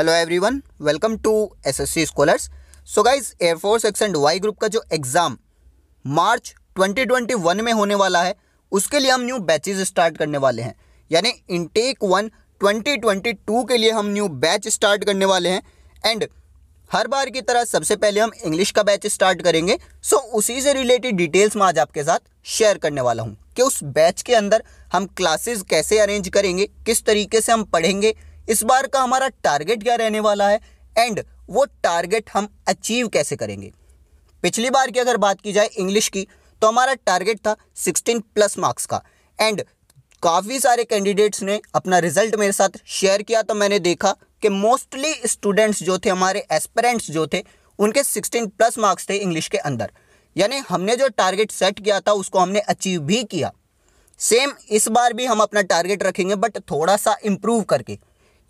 Hello everyone welcome to SSC scholars so guys air force X and Y group का जो exam March 2021 में होने वाला है उसके लिए हम न्यू बैचेस स्टार्ट करने वाले हैं। यानी इनटेक वन 2022 के लिए हम न्यू बैच स्टार्ट करने वाले हैं। एंड हर बार की तरह सबसे पहले हम इंग्लिश का बैच स्टार्ट करेंगे। सो so, उसी से रिलेटेड डिटेल्स मैं आज आपके साथ शेयर करने वाला हूँ कि उस बैच के अंदर हम क्लासेस कैसे अरेंज करेंगे किस तरीके से हम पढ़ेंगे इस बार का हमारा टारगेट क्या रहने वाला है? एंड वो टारगेट हम अचीव कैसे करेंगे? पिछली बार की अगर बात की जाए इंग्लिश की तो हमारा टारगेट था 16 प्लस मार्क्स का। एंड काफ़ी सारे कैंडिडेट्स ने अपना रिज़ल्ट मेरे साथ शेयर किया तो मैंने देखा कि मोस्टली स्टूडेंट्स जो थे, हमारे एस्पेरेंट्स जो थे, उनके 16 प्लस मार्क्स थे इंग्लिश के अंदर। यानी हमने जो टारगेट सेट किया था, उसको हमने अचीव भी किया। सेम इस बार भी हम अपना टारगेट रखेंगे बट थोड़ा सा इम्प्रूव करके।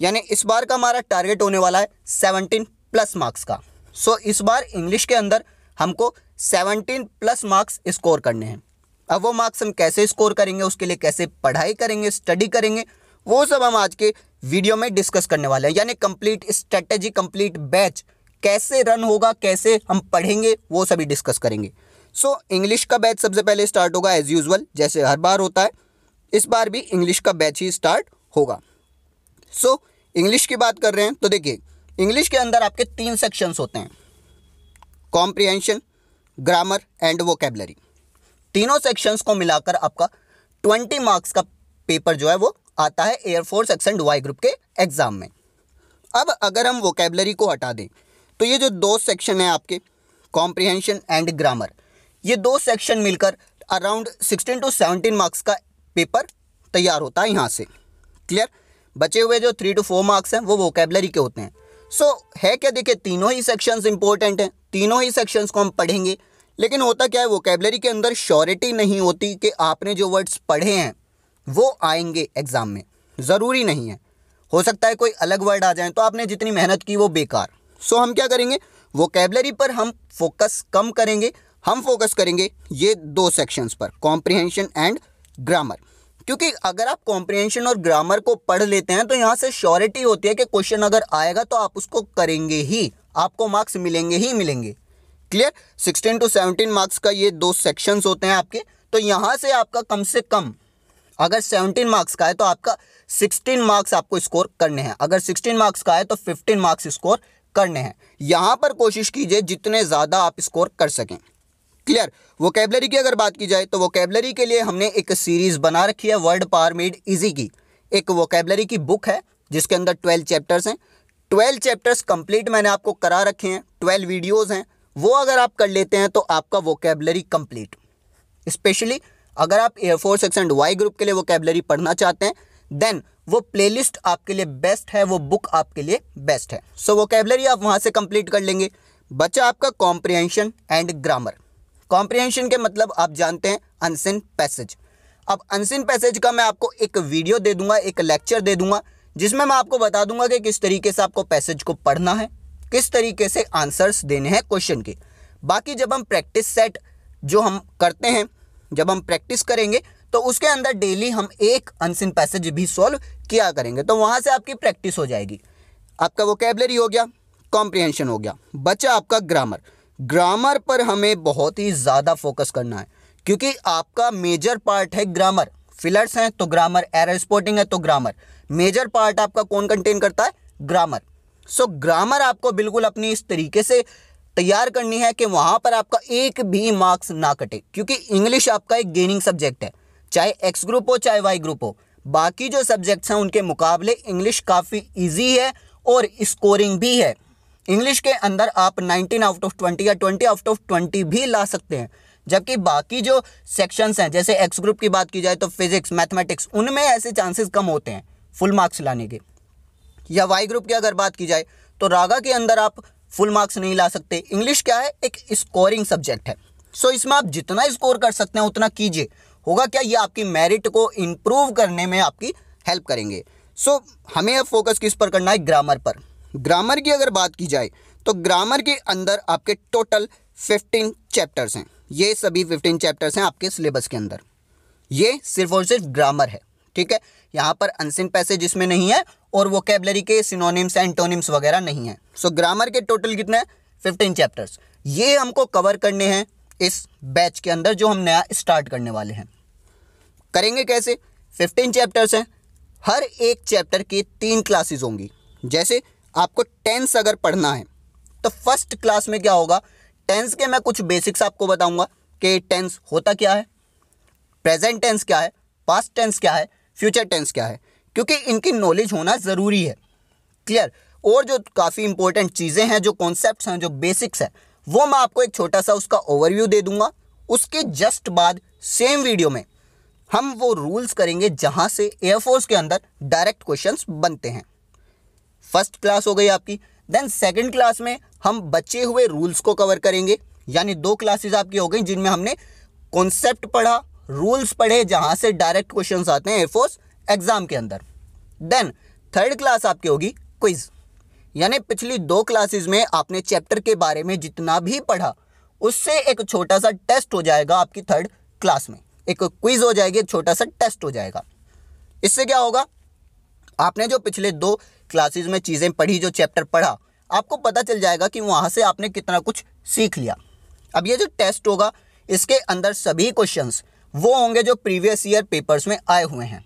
यानी इस बार का हमारा टारगेट होने वाला है सेवनटीन प्लस मार्क्स का। सो इस बार इंग्लिश के अंदर हमको सेवनटीन प्लस मार्क्स स्कोर करने हैं। अब वो मार्क्स हम कैसे स्कोर करेंगे उसके लिए कैसे पढ़ाई करेंगे स्टडी करेंगे वो सब हम आज के वीडियो में डिस्कस करने वाले हैं। यानी कंप्लीट स्ट्रेटेजी कंप्लीट बैच कैसे रन होगा कैसे हम पढ़ेंगे वो सभी डिस्कस करेंगे। सो so, इंग्लिश का बैच सबसे पहले स्टार्ट होगा एज यूजल जैसे हर बार होता है इस बार भी इंग्लिश का बैच ही स्टार्ट होगा। सो so, इंग्लिश की बात कर रहे हैं तो देखिए इंग्लिश के अंदर आपके तीन सेक्शंस होते हैं। कॉम्प्रिहेंशन ग्रामर एंड वोकेबलरी तीनों सेक्शंस को मिलाकर आपका ट्वेंटी मार्क्स का पेपर जो है, वो आता है air force X and Y group के एग्ज़ाम में। अब अगर हम वोकेबलरी को हटा दें तो ये जो दो सेक्शन है आपके कॉम्प्रिहेंशन एंड ग्रामर ये दो सेक्शन मिलकर around sixteen to seventeen marks का पेपर तैयार होता है यहाँ से। क्लियर बचे हुए जो थ्री टू फोर मार्क्स हैं वो वोकेबलरी के होते हैं। सो so, है क्या देखिए तीनों ही सेक्शंस इंपॉर्टेंट हैं तीनों ही सेक्शंस को हम पढ़ेंगे लेकिन होता क्या है वोकेबलरी के अंदर श्योरिटी नहीं होती कि आपने जो वर्ड्स पढ़े हैं वो आएँगे एग्ज़ाम में। ज़रूरी नहीं है। हो सकता है कोई अलग वर्ड आ जाए तो आपने जितनी मेहनत की वो बेकार। सो so, हम क्या करेंगे वोकेबलरी पर हम फोकस कम करेंगे हम फोकस करेंगे ये दो सेक्शंस पर कॉम्प्रिहेंशन एंड ग्रामर क्योंकि अगर आप कॉम्प्रिहेंशन और ग्रामर को पढ़ लेते हैं तो यहाँ से श्योरिटी होती है कि क्वेश्चन अगर आएगा तो आप उसको करेंगे ही। आपको मार्क्स मिलेंगे ही मिलेंगे। Clear sixteen to seventeen marks का ये दो सेक्शंस होते हैं आपके। तो यहाँ से आपका कम से कम, अगर सेवनटीन मार्क्स का है तो आपका सिक्सटीन मार्क्स आपको स्कोर करने हैं। अगर सिक्सटीन मार्क्स का है तो फिफ्टीन मार्क्स स्कोर करने हैं। यहाँ पर कोशिश कीजिए जितने ज़्यादा आप स्कोर कर सकें। क्लियर वोकेबलरी की अगर बात की जाए तो वोकेबलरी के लिए हमने एक सीरीज़ बना रखी है वर्ड पार मेड इजी की। एक वोकेबलरी की बुक है जिसके अंदर ट्वेल्व चैप्टर्स हैं। ट्वेल्व चैप्टर्स कंप्लीट मैंने आपको करा रखे हैं ट्वेल्व वीडियोज़ हैं। वो अगर आप कर लेते हैं तो आपका वोकेबलरी कंप्लीट स्पेशली अगर आप air force X and Y group के लिए वोकेबलरी पढ़ना चाहते हैं देन वो प्लेलिस्ट आपके लिए बेस्ट है वो बुक आपके लिए बेस्ट है। सो so, वोकेबलरी आप वहाँ से कंप्लीट कर लेंगे। बचा आपका कॉम्प्रिहेंशन एंड ग्रामर कॉम्प्रिहेंशन के मतलब आप जानते हैं अनसिन पैसेज अब अनसिन पैसेज का मैं आपको एक वीडियो दे दूँगा, एक लेक्चर दे दूँगा, जिसमें मैं आपको बता दूँगा कि किस तरीके से आपको पैसेज को पढ़ना है, किस तरीके से आंसर्स देने हैं क्वेश्चन के। बाकी जब हम प्रैक्टिस सेट जो हम करते हैं, जब हम प्रैक्टिस करेंगे तो उसके अंदर डेली हम एक अनसिन पैसेज भी सॉल्व किया करेंगे तो वहाँ से आपकी प्रैक्टिस हो जाएगी। आपका वोकेबलरी हो गया कॉम्प्रिहेंशन हो गया। बचा आपका ग्रामर ग्रामर पर हमें बहुत ही ज़्यादा फोकस करना है, क्योंकि आपका मेजर पार्ट है ग्रामर फिलर्स हैं तो ग्रामर एरर स्पोर्टिंग है तो ग्रामर मेजर पार्ट आपका कौन कंटेन करता है? ग्रामर सो ग्रामर आपको बिल्कुल अपनी इस तरीके से तैयार करनी है कि वहाँ पर आपका एक भी मार्क्स ना कटे, क्योंकि इंग्लिश आपका एक गेनिंग सब्जेक्ट है, चाहे एक्स ग्रुप हो, चाहे वाई ग्रुप हो। बाकी जो सब्जेक्ट्स हैं, उनके मुकाबले इंग्लिश काफ़ी ईजी है और स्कोरिंग भी है। इंग्लिश के अंदर आप 19 आउट ऑफ़ 20 या 20 आउट ऑफ़ 20 भी ला सकते हैं। जबकि बाकी जो सेक्शंस हैं जैसे एक्स ग्रुप की बात की जाए तो फिजिक्स मैथमेटिक्स उनमें ऐसे चांसेस कम होते हैं फुल मार्क्स लाने के। या वाई ग्रुप की अगर बात की जाए तो रागा के अंदर आप फुल मार्क्स नहीं ला सकते। इंग्लिश क्या है? एक स्कोरिंग सब्जेक्ट है। सो so, इसमें आप जितना स्कोर कर सकते हैं उतना कीजिए। होगा क्या? ये आपकी मेरिट को इम्प्रूव करने में आपकी हेल्प करेंगे। सो so, हमें फोकस किस पर करना है? ग्रामर पर। ग्रामर की अगर बात की जाए तो ग्रामर के अंदर आपके टोटल फिफ्टीन चैप्टर्स हैं। ये सभी फिफ्टीन चैप्टर्स हैं आपके सिलेबस के अंदर। ये सिर्फ़ और सिर्फ़ ग्रामर है ठीक है? यहाँ पर अनसिन पैसे जिसमें नहीं है और वो कैबलरी के सिनोनिम्स एंटोनिम्स वगैरह नहीं है। सो so, ग्रामर के टोटल कितने हैं? फिफ्टीन चैप्टर्स ये हमको कवर करने हैं इस बैच के अंदर जो हम नया स्टार्ट करने वाले हैं। करेंगे कैसे? फिफ्टीन चैप्टर्स हैं। हर एक चैप्टर की तीन क्लासेस होंगी। जैसे आपको टेंस अगर पढ़ना है तो फ़र्स्ट क्लास में क्या होगा? टेंस के मैं कुछ बेसिक्स आपको बताऊँगा कि टेंस होता क्या है प्रेजेंट टेंस क्या है पास्ट टेंस क्या है फ्यूचर टेंस क्या है, क्योंकि इनकी नॉलेज होना ज़रूरी है। क्लियर और जो काफ़ी इंपॉर्टेंट चीज़ें हैं, जो कॉन्सेप्ट हैं, जो बेसिक्स हैं, वो मैं आपको एक छोटा सा उसका ओवरव्यू दे दूँगा। उसके जस्ट बाद सेम वीडियो में हम वो रूल्स करेंगे जहाँ से एयरफोर्स के अंदर डायरेक्ट क्वेश्चंस बनते हैं। फ़र्स्ट क्लास हो गई आपकी। देन सेकेंड क्लास में हम बचे हुए रूल्स को कवर करेंगे। यानी दो क्लासेस आपकी हो गई जिनमें हमने कॉन्सेप्ट पढ़ा रूल्स पढ़े जहाँ से डायरेक्ट क्वेश्चंस आते हैं एयरफोर्स एग्ज़ाम के अंदर। देन थर्ड क्लास आपकी होगी क्विज यानी पिछली दो क्लासेस में आपने चैप्टर के बारे में जितना भी पढ़ा, उससे एक छोटा सा टेस्ट हो जाएगा आपकी थर्ड क्लास में। एक क्विज हो जाएगी छोटा सा टेस्ट हो जाएगा। इससे क्या होगा? आपने जो पिछले दो क्लासेस में चीज़ें पढ़ी, जो चैप्टर पढ़ा, आपको पता चल जाएगा कि वहाँ से आपने कितना कुछ सीख लिया। अब ये जो टेस्ट होगा, इसके अंदर सभी क्वेश्चंस वो होंगे जो प्रीवियस ईयर पेपर्स में आए हुए हैं।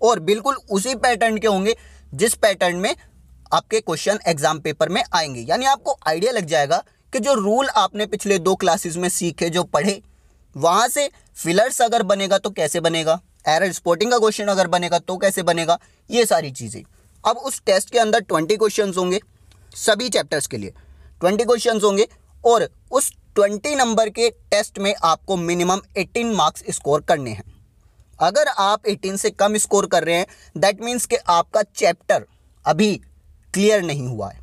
और बिल्कुल उसी पैटर्न के होंगे जिस पैटर्न में आपके क्वेश्चन एग्ज़ाम पेपर में आएँगे। यानी आपको आइडिया लग जाएगा कि जो रूल आपने पिछले दो क्लासेस में सीखे, जो पढ़े, वहाँ से फिलर्स अगर बनेगा तो कैसे बनेगा? एरर स्पोर्टिंग का क्वेश्चन अगर बनेगा तो कैसे बनेगा? ये सारी चीज़ें। अब उस टेस्ट के अंदर ट्वेंटी क्वेश्चन होंगे सभी चैप्टर्स के लिए। ट्वेंटी क्वेश्चन होंगे और उस ट्वेंटी नंबर के टेस्ट में आपको मिनिमम एटीन मार्क्स स्कोर करने हैं। अगर आप एटीन से कम स्कोर कर रहे हैं दैट मीन्स कि आपका चैप्टर अभी क्लियर नहीं हुआ है।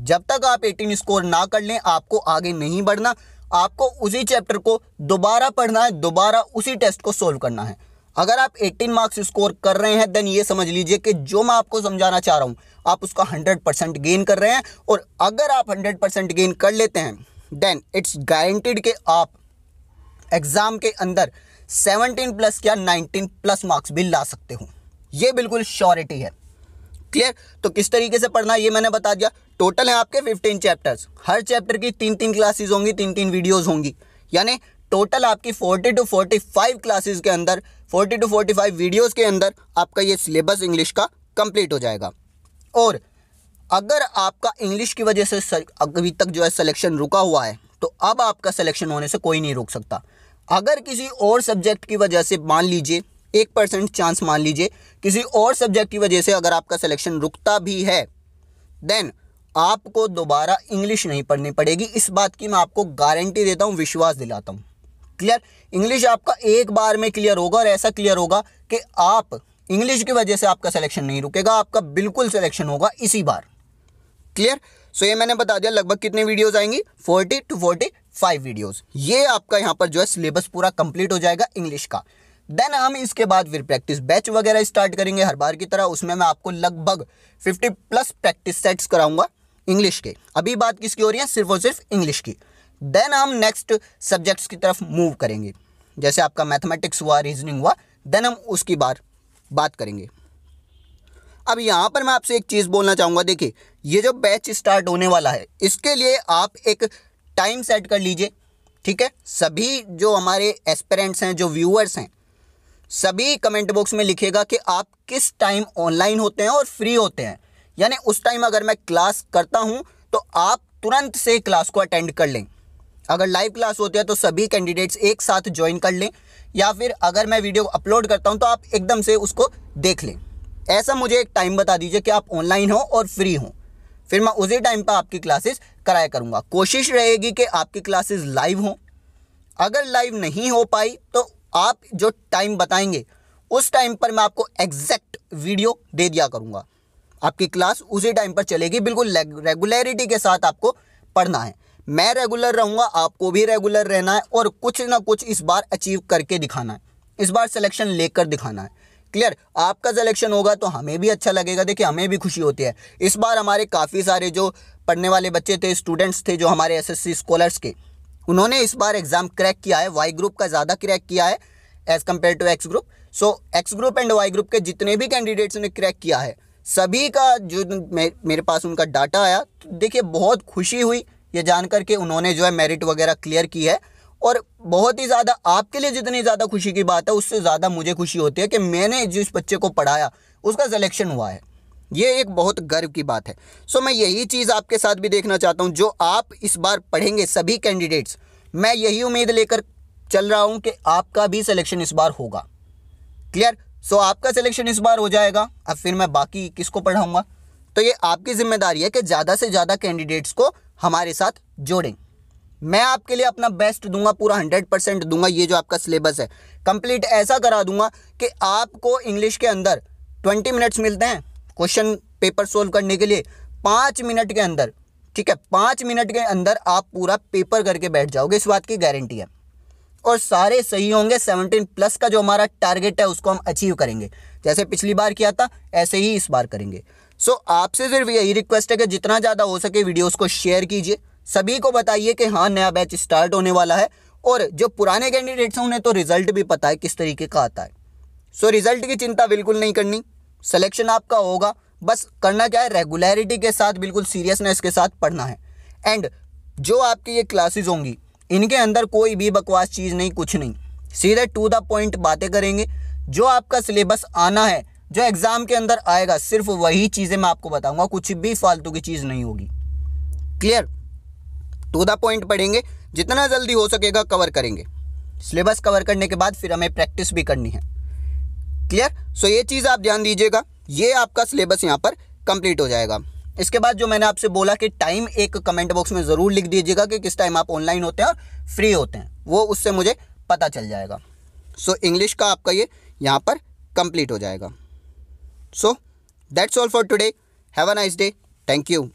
जब तक आप एटीन स्कोर ना कर लें, आपको आगे नहीं बढ़ना, आपको उसी चैप्टर को दोबारा पढ़ना है, दोबारा उसी टेस्ट को सोल्व करना है। अगर आप 18 मार्क्स स्कोर कर रहे हैं देन ये समझ लीजिए कि जो मैं आपको समझाना चाह रहा हूँ, आप उसका 100 परसेंट गेन कर रहे हैं और अगर आप 100 परसेंट गेन कर लेते हैं देन इट्स गारंटीड कि आप एग्ज़ाम के अंदर 17 प्लस क्या 19 प्लस मार्क्स भी ला सकते हो। ये बिल्कुल श्योरिटी है। क्लियर तो किस तरीके से पढ़ना ये मैंने बता दिया। टोटल है आपके फिफ्टीन चैप्टर्स हर चैप्टर की तीन तीन क्लासेस होंगी, तीन तीन वीडियोस होंगी। यानी टोटल आपकी forty to forty five classes के अंदर forty to forty five videos के अंदर आपका ये सिलेबस इंग्लिश का कंप्लीट हो जाएगा। और अगर आपका इंग्लिश की वजह से अभी तक जो है सिलेक्शन रुका हुआ है तो अब आपका सिलेक्शन होने से कोई नहीं रोक सकता। अगर किसी और सब्जेक्ट की वजह से, मान लीजिए, एक परसेंट चांस मान लीजिए, किसी और सब्जेक्ट की वजह से अगर आपका सिलेक्शन रुकता भी है देन आपको दोबारा इंग्लिश नहीं पढ़नी पड़ेगी। इस बात की मैं आपको गारंटी देता हूँ, विश्वास दिलाता हूँ। क्लियर इंग्लिश आपका एक बार में क्लियर होगा और ऐसा क्लियर होगा कि आप इंग्लिश की वजह से आपका सिलेक्शन नहीं रुकेगा, आपका बिल्कुल सिलेक्शन होगा इसी बार। क्लियर सो ये मैंने बता दिया लगभग कितनी वीडियोस आएँगी? 40 टू 45 वीडियोस ये आपका यहाँ पर जो है सिलेबस पूरा कंप्लीट हो जाएगा इंग्लिश का। देन हम इसके बाद फिर प्रैक्टिस बैच वगैरह स्टार्ट करेंगे हर बार की तरह। उसमें मैं आपको लगभग 50 प्लस प्रैक्टिस सेट्स कराऊँगा इंग्लिश के। अभी बात किसकी हो रही है? सिर्फ़ और सिर्फ़ इंग्लिश की। देन हम नेक्स्ट सब्जेक्ट्स की तरफ़ मूव करेंगे। जैसे आपका मैथमेटिक्स हुआ रीजनिंग हुआ देन हम उसकी बार बात करेंगे। अब यहाँ पर मैं आपसे एक चीज़ बोलना चाहूँगा, देखिए, ये जो बैच स्टार्ट होने वाला है, इसके लिए आप एक टाइम सेट कर लीजिए, ठीक है? सभी जो हमारे एस्पेरेंट्स हैं, जो व्यूअर्स हैं, सभी कमेंट बॉक्स में लिखेगा कि आप किस टाइम ऑनलाइन होते हैं और फ्री होते हैं। यानी उस टाइम अगर मैं क्लास करता हूँ तो आप तुरंत से क्लास को अटेंड कर लें। अगर लाइव क्लास होती है तो सभी कैंडिडेट्स एक साथ ज्वाइन कर लें, या फिर अगर मैं वीडियो अपलोड करता हूँ तो आप एकदम से उसको देख लें। ऐसा मुझे एक टाइम बता दीजिए कि आप ऑनलाइन हो और फ्री हो। फिर मैं उसी टाइम पर आपकी क्लासेस कराया करूँगा। कोशिश रहेगी कि आपकी क्लासेस लाइव हों। अगर लाइव नहीं हो पाई तो आप जो टाइम बताएँगे, उस टाइम पर मैं आपको एग्जैक्ट वीडियो दे दिया करूँगा। आपकी क्लास उसी टाइम पर चलेगी। बिल्कुल रेगुलरिटी के साथ आपको पढ़ना है। मैं रेगुलर रहूँगा, आपको भी रेगुलर रहना है और कुछ ना कुछ इस बार अचीव करके दिखाना है। इस बार सिलेक्शन लेकर दिखाना है। क्लियर आपका सिलेक्शन होगा तो हमें भी अच्छा लगेगा। देखिए, हमें भी खुशी होती है। इस बार हमारे काफ़ी सारे जो पढ़ने वाले बच्चे थे स्टूडेंट्स थे, जो हमारे एसएससी स्कॉलर्स के, उन्होंने इस बार एग्ज़ाम क्रैक किया है। वाई ग्रुप का ज़्यादा क्रैक किया है as compare to X group so X group and Y group के जितने भी कैंडिडेट्स ने क्रैक किया है, सभी का जो मेरे पास उनका डाटा आया तो देखिए, बहुत खुशी हुई। ये जान करके उन्होंने जो है मेरिट वगैरह क्लियर की है। और बहुत ही ज़्यादा आपके लिए जितनी ज़्यादा खुशी की बात है, उससे ज़्यादा मुझे खुशी होती है कि मैंने जिस बच्चे को पढ़ाया, उसका सिलेक्शन हुआ है। ये एक बहुत गर्व की बात है। सो मैं यही चीज़ आपके साथ भी देखना चाहता हूँ, जो आप इस बार पढ़ेंगे सभी कैंडिडेट्स मैं यही उम्मीद लेकर चल रहा हूँ कि आपका भी सिलेक्शन इस बार होगा। क्लियर सो आपका सिलेक्शन इस बार हो जाएगा। अब फिर मैं बाकी किसको पढ़ाऊँगा? तो ये आपकी ज़िम्मेदारी है कि ज़्यादा से ज़्यादा कैंडिडेट्स को हमारे साथ जोड़ें। मैं आपके लिए अपना बेस्ट दूँगा, पूरा हंड्रेड परसेंट दूँगा, ये जो आपका सिलेबस है। कंप्लीट ऐसा करा दूँगा कि आपको इंग्लिश के अंदर ट्वेंटी मिनट्स मिलते हैं क्वेश्चन पेपर सोल्व करने के लिए, पाँच मिनट के अंदर, ठीक है? पाँच मिनट के अंदर आप पूरा पेपर करके बैठ जाओगे, इस बात की गारंटी है। और सारे सही होंगे सेवनटीन प्लस का जो हमारा टारगेट है, उसको हम अचीव करेंगे। जैसे पिछली बार किया था, ऐसे ही इस बार करेंगे। सो आपसे सिर्फ़ यही रिक्वेस्ट है कि जितना ज़्यादा हो सके वीडियोस को शेयर कीजिए। सभी को बताइए कि हाँ नया बैच स्टार्ट होने वाला है और जो पुराने कैंडिडेट्स हैं उन्हें तो रिज़ल्ट भी पता है किस तरीके का आता है। सो so, रिज़ल्ट की चिंता बिल्कुल नहीं करनी। सिलेक्शन आपका होगा। बस करना क्या है? रेगुलरिटी के साथ बिल्कुल सीरियसनेस के साथ पढ़ना है। एंड जो आपकी ये क्लासेस होंगी इनके अंदर कोई भी बकवास चीज़ नहीं कुछ नहीं। सीधे टू द पॉइंट बातें करेंगे। जो आपका सिलेबस आना है जो एग्ज़ाम के अंदर आएगा सिर्फ़ वही चीज़ें मैं आपको बताऊँगा कुछ भी फालतू की चीज़ नहीं होगी। क्लियर टू द पॉइंट पढ़ेंगे जितना जल्दी हो सकेगा कवर करेंगे। सिलेबस कवर करने के बाद फिर हमें प्रैक्टिस भी करनी है। क्लियर सो ये चीज़ आप ध्यान दीजिएगा ये आपका सिलेबस यहाँ पर कंप्लीट हो जाएगा। इसके बाद जो मैंने आपसे बोला कि टाइम एक कमेंट बॉक्स में ज़रूर लिख दीजिएगा कि किस टाइम आप ऑनलाइन होते हैं और फ्री होते हैं वो उससे मुझे पता चल जाएगा। सो so, इंग्लिश का आपका ये यहाँ पर कंप्लीट हो जाएगा। So that's all for today. Have a nice day. Thank you.